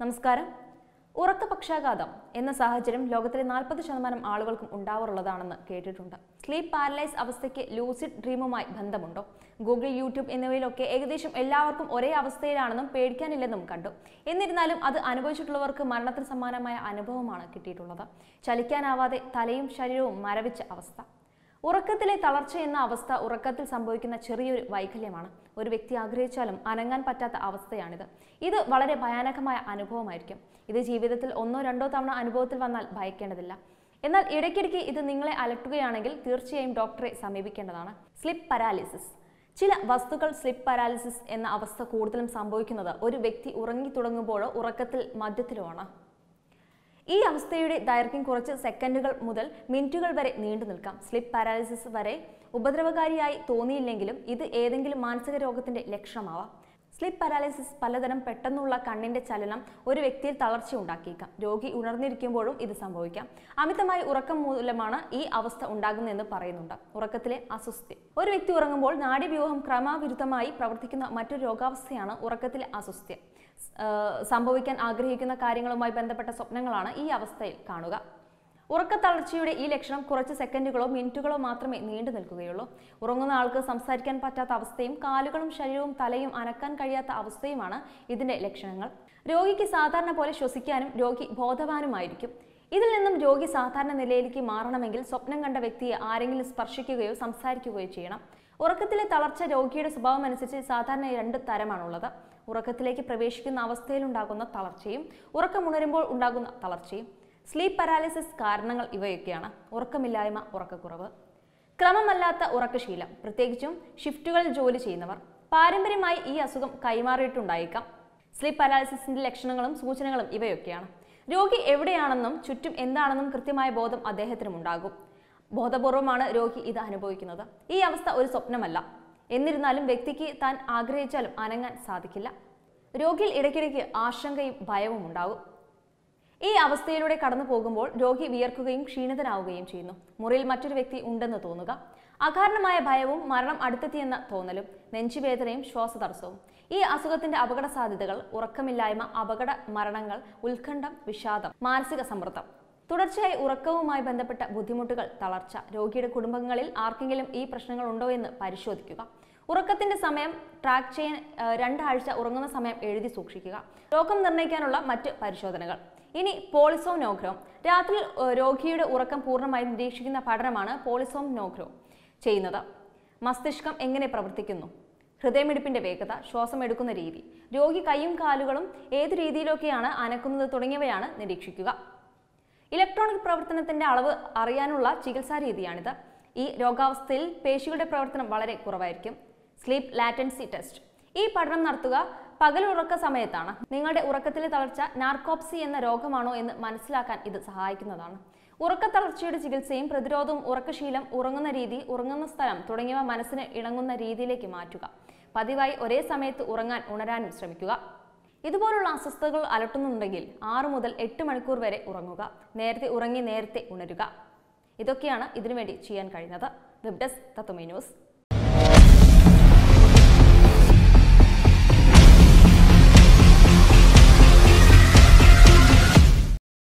നമസ്കാരം. ഉറക്ക പക്ഷാഘാതം എന്ന സാഹചര്യം ലോകത്തിലെ നാൽപ്പത് ശതമാനം ആളുകൾക്കും ഉണ്ടാവാറുള്ളതാണെന്ന് കേട്ടിട്ടുണ്ട്. സ്ലീപ്പ് പാരലൈസ് അവസ്ഥയ്ക്ക് ലൂസിഡ് ഡ്രീമുമായി ബന്ധമുണ്ടോ? ഗൂഗിൾ യൂട്യൂബ് എന്നിവയിലൊക്കെ ഏകദേശം എല്ലാവർക്കും ഒരേ അവസ്ഥയിലാണെന്നും പേടിക്കാനില്ലെന്നും കണ്ടു. എന്നിരുന്നാലും അത് അനുഭവിച്ചിട്ടുള്ളവർക്ക് മരണത്തിന് സമാനമായ അനുഭവമാണ് കിട്ടിയിട്ടുള്ളത്. ചലിക്കാനാവാതെ തലയും ശരീരവും മരവിച്ച അവസ്ഥ. ഉറക്കത്തിലെ തളർച്ച എന്ന അവസ്ഥ ഉറക്കത്തിൽ സംഭവിക്കുന്ന ചെറിയൊരു വൈകല്യമാണ്. ഒരു വ്യക്തി ആഗ്രഹിച്ചാലും അനങ്ങാൻ പറ്റാത്ത അവസ്ഥയാണിത്. ഇത് വളരെ ഭയാനകമായ അനുഭവമായിരിക്കും. ഇത് ജീവിതത്തിൽ ഒന്നോ രണ്ടോ തവണ അനുഭവത്തിൽ വന്നാൽ ഭയക്കേണ്ടതില്ല. എന്നാൽ ഇടയ്ക്കിടയ്ക്ക് ഇത് നിങ്ങളെ അലട്ടുകയാണെങ്കിൽ തീർച്ചയായും ഡോക്ടറെ സമീപിക്കേണ്ടതാണ്. Slip paralysis. ചില വസ്തുക്കൾ സ്ലിപ്പ് പാരാലിസിസ് എന്ന അവസ്ഥ കൂടുതലും സംഭവിക്കുന്നത് ഒരു വ്യക്തി ഉറങ്ങി തുടങ്ങുമ്പോഴോ ഉറക്കത്തിൽ മധ്യത്തിലോ ആണ്. ഈ അവസ്ഥയുടെ ദൈർഘ്യം കുറച്ച് സെക്കൻഡുകൾ മുതൽ മിനിറ്റുകൾ വരെ നീണ്ടു നിൽക്കാം. സ്ലിപ്പ് പാരാലിസിസ് വരെ ഉപദ്രവകാരിയായി തോന്നിയില്ലെങ്കിലും ഇത് ഏതെങ്കിലും മാനസിക രോഗത്തിന്റെ ലക്ഷണമാവാം. സ്ലിപ്പ് പാരാലിസിസ് പലതരം പെട്ടെന്നുള്ള കണ്ണിന്റെ ചലനം ഒരു വ്യക്തിയിൽ തളർച്ച ഉണ്ടാക്കിയേക്കാം. രോഗി ഉണർന്നിരിക്കുമ്പോഴും ഇത് സംഭവിക്കാം. അമിതമായി ഉറക്കം മൂലമാണ് ഈ അവസ്ഥ ഉണ്ടാകുന്നതെന്ന് പറയുന്നുണ്ട്. ഉറക്കത്തിലെ അസ്വസ്ഥ. ഒരു വ്യക്തി ഉറങ്ങുമ്പോൾ നാഡീവ്യൂഹം ക്രമാവിരുദ്ധമായി പ്രവർത്തിക്കുന്ന മറ്റൊരു രോഗാവസ്ഥയാണ് ഉറക്കത്തിലെ അസ്വസ്ഥ. സംഭവിക്കാൻ ആഗ്രഹിക്കുന്ന കാര്യങ്ങളുമായി ബന്ധപ്പെട്ട സ്വപ്നങ്ങളാണ് ഈ അവസ്ഥയിൽ കാണുക. ഉറക്കത്തളർച്ചയുടെ ഈ ലക്ഷണം കുറച്ച് സെക്കൻഡുകളോ മിനിറ്റുകളോ മാത്രമേ നീണ്ടു നിൽക്കുകയുള്ളൂ. ഉറങ്ങുന്ന ആൾക്ക് സംസാരിക്കാൻ പറ്റാത്ത അവസ്ഥയും കാലുകളും ശരീരവും തലയും അനക്കാൻ കഴിയാത്ത അവസ്ഥയുമാണ് ഇതിന്റെ ലക്ഷണങ്ങൾ. രോഗിക്ക് സാധാരണ പോലെ ശ്വസിക്കാനും രോഗി ബോധവാനുമായിരിക്കും. ഇതിൽ നിന്നും രോഗി സാധാരണ നിലയിലേക്ക് മാറണമെങ്കിൽ സ്വപ്നം കണ്ട വ്യക്തിയെ ആരെങ്കിലും സ്പർശിക്കുകയോ സംസാരിക്കുകയോ ചെയ്യണം. ഉറക്കത്തിലെ തളർച്ച രോഗിയുടെ സ്വഭാവം അനുസരിച്ച് സാധാരണ രണ്ട് തരമാണുള്ളത്. ഉറക്കത്തിലേക്ക് പ്രവേശിക്കുന്ന അവസ്ഥയിലുണ്ടാകുന്ന തളർച്ചയും ഉറക്കമുണരുമ്പോൾ ഉണ്ടാകുന്ന തളർച്ചയും. സ്ലീപ്പ് പാരാലിസിസ് കാരണങ്ങൾ ഇവയൊക്കെയാണ്. ഉറക്കമില്ലായ്മ ഉറക്കക്കുറവ്. ക്രമമല്ലാത്ത ഉറക്കശീലം പ്രത്യേകിച്ചും ഷിഫ്റ്റുകളിൽ ജോലി ചെയ്യുന്നവർ. പാരമ്പര്യമായി ഈ അസുഖം കൈമാറിയിട്ടുണ്ടായേക്കാം. സ്ലീപ്പ് പാരാലിസിസിന്റെ ലക്ഷണങ്ങളും സൂചനകളും ഇവയൊക്കെയാണ്. രോഗി എവിടെയാണെന്നും ചുറ്റും എന്താണെന്നും കൃത്യമായ ബോധം അദ്ദേഹത്തിനും ഉണ്ടാകും ബോധപൂർവമാണ് രോഗി ഇത് അനുഭവിക്കുന്നത്. ഈ അവസ്ഥ ഒരു സ്വപ്നമല്ല. എന്നിരുന്നാലും വ്യക്തിക്ക് താൻ ആഗ്രഹിച്ചാലും അനങ്ങാൻ സാധിക്കില്ല. രോഗിയിൽ ഇടയ്ക്കിടയ്ക്ക് ആശങ്കയും ഭയവും ഉണ്ടാകും ഈ അവസ്ഥയിലൂടെ കടന്നു പോകുമ്പോൾ രോഗി വിയർക്കുകയും ക്ഷീണിതനാവുകയും ചെയ്യുന്നു. മുറിയിൽ മറ്റൊരു വ്യക്തി ഉണ്ടെന്ന് തോന്നുക. അകാരണമായ ഭയവും മരണം അടുത്തെത്തിയെന്ന തോന്നലും നെഞ്ചുവേദനയും ശ്വാസതടസ്സവും. ഈ അസുഖത്തിന്റെ അപകട സാധ്യതകൾ ഉറക്കമില്ലായ്മ അപകട മരണങ്ങൾ ഉത്കണ്ഠം വിഷാദം മാനസിക സമ്മർദ്ദം. തുടർച്ചയായി ഉറക്കവുമായി ബന്ധപ്പെട്ട ബുദ്ധിമുട്ടുകൾ തളർച്ച രോഗിയുടെ കുടുംബങ്ങളിൽ ആർക്കെങ്കിലും ഈ പ്രശ്നങ്ങൾ ഉണ്ടോ എന്ന് പരിശോധിക്കുക. ഉറക്കത്തിന്റെ സമയം ട്രാക്ക് ചെയ്യാൻ രണ്ടാഴ്ച ഉറങ്ങുന്ന സമയം എഴുതി സൂക്ഷിക്കുക. രോഗം നിർണയിക്കാനുള്ള മറ്റ് പരിശോധനകൾ. ഇനി പോളിസോംനോഗ്രോ രാത്രി രാത്രിയിൽ രോഗിയുടെ ഉറക്കം പൂർണമായി നിരീക്ഷിക്കുന്ന പഠനമാണ് പോളിസോംനോഗ്രോ ചെയ്യുന്നത്. മസ്തിഷ്കം എങ്ങനെ പ്രവർത്തിക്കുന്നു? ഹൃദയമിടിപ്പിന്റെ വേഗത ശ്വാസം എടുക്കുന്ന രീതി. രോഗി കൈയും കാലുകളും ഏത് രീതിയിലൊക്കെയാണ് അനക്കുന്നത് തുടങ്ങിയവയാണ് നിരീക്ഷിക്കുക. ഇലക്ട്രോണിക് പ്രവർത്തനത്തിന്റെ അളവ് അറിയാനുള്ള ചികിത്സാ രീതിയാണിത്. ഈ രോഗാവസ്ഥയിൽ പേശികളുടെ പ്രവർത്തനം വളരെ കുറവായിരിക്കും. Sleep latency test. ഈ പഠനം നടത്തുക പകൽ ഉറക്ക സമയത്താണ്. നിങ്ങളുടെ ഉറക്കത്തിലെ തളർച്ച നാർക്കോപ്സി എന്ന രോഗമാണോ എന്ന് മനസ്സിലാക്കാൻ ഇത് സഹായിക്കുന്നതാണ്. ഉറക്കത്തളർച്ചയുടെ ചികിത്സയും പ്രതിരോധവും ഉറക്കശീലം ഉറങ്ങുന്ന രീതി ഉറങ്ങുന്ന സ്ഥലം തുടങ്ങിയവ മനസ്സിന് ഇണങ്ങുന്ന രീതിയിലേക്ക് മാറ്റുക. പതിവായി ഒരേ സമയത്ത് ഉറങ്ങാൻ ഉണരാനും ശ്രമിക്കുക. ഇതുപോലുള്ള അസ്വസ്ഥതകൾ അലട്ടുന്നുണ്ടെങ്കിൽ ആറ് മുതൽ എട്ട് മണിക്കൂർ വരെ ഉറങ്ങുക. നേരത്തെ ഉറങ്ങി നേരത്തെ ഉണരുക. ഇതൊക്കെയാണ് ഇതിനുവേണ്ടി ചെയ്യാൻ കഴിയുന്നത്. Web desk news